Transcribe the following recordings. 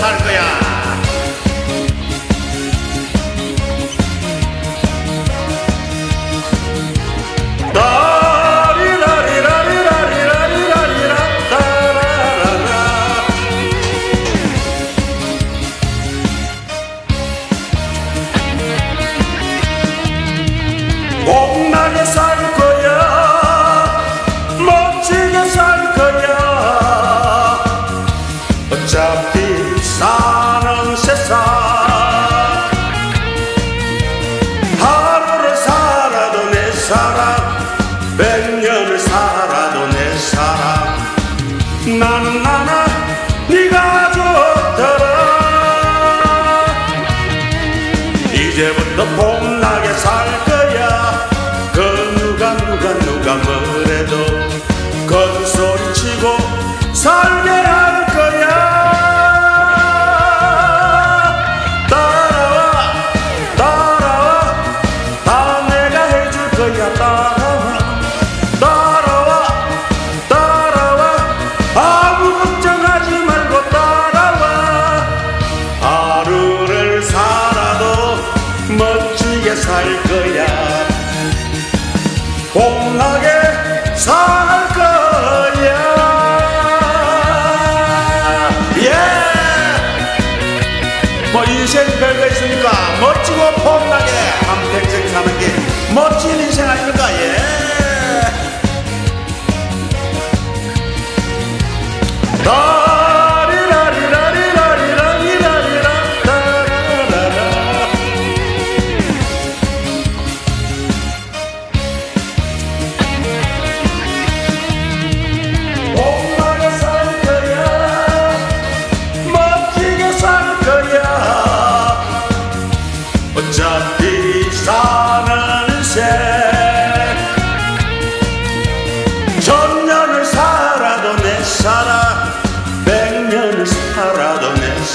唱歌呀！ 사랑 백년을 살아도 내 사랑 나는 나나 네가 좋더라. 이제부터 봄나게 살 거야. 그 누가 누가 누가 뭐 공하게 살 거야. 예뭐 인생 별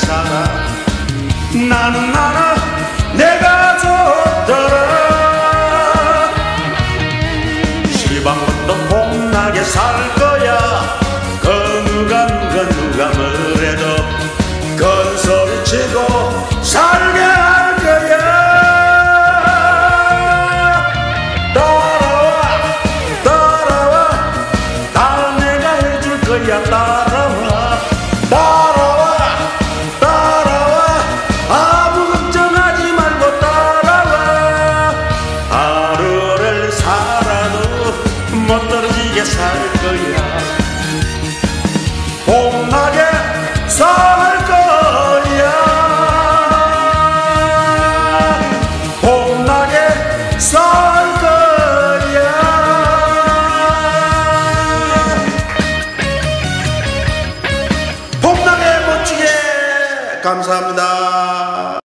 sana. Na na na. 살 거야. 봄나게 살 거야. 봄나게 살 거야. 봄나게 멋지게 감사합니다.